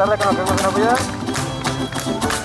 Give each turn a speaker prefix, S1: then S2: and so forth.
S1: tarde que nos vemos en apoyar.